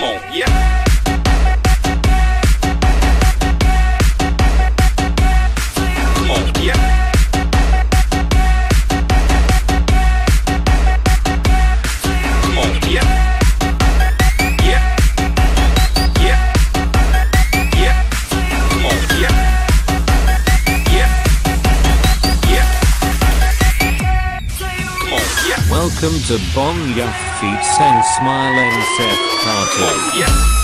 come. Welcome to Bong Yacht Feet Sang Smile and Seth Carter. Oh,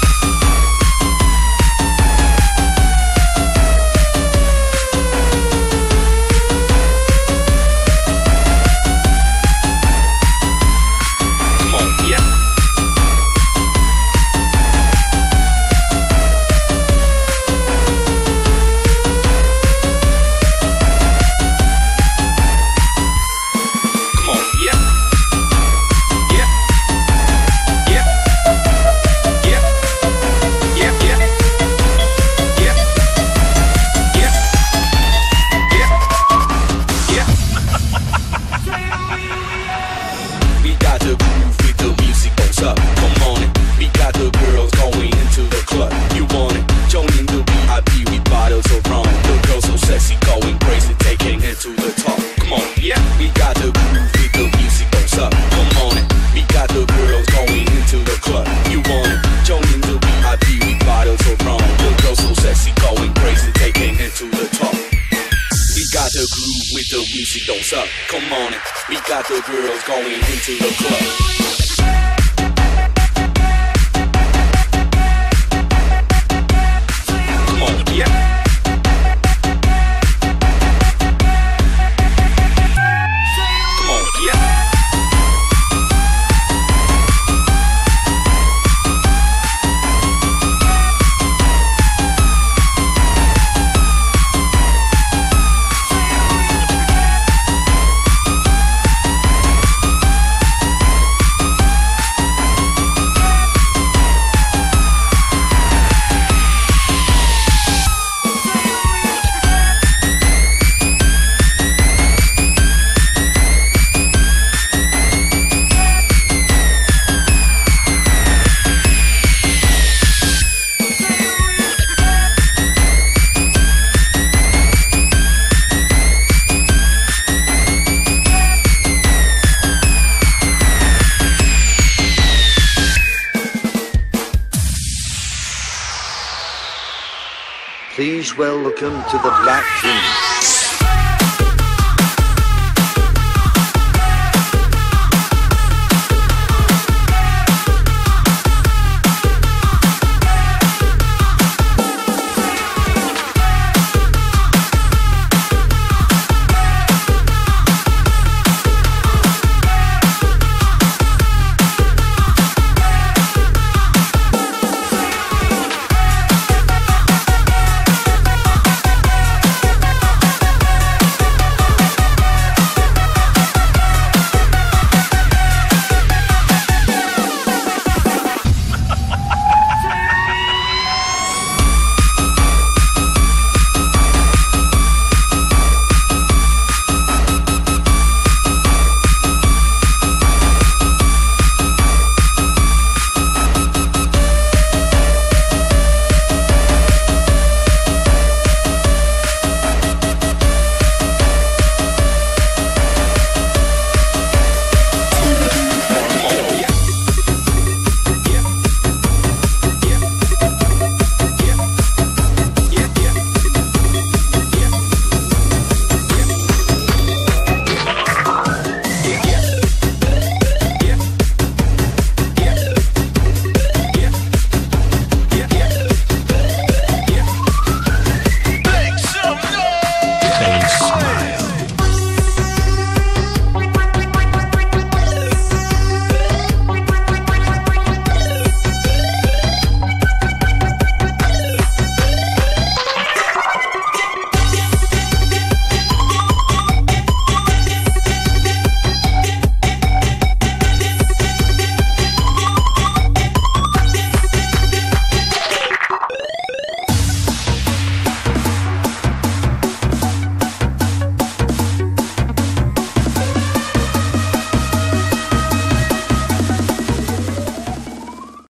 She don't up. Come on, in. we got the girls going into the club. Come on, yeah. Please welcome to the Black Kings. Hey!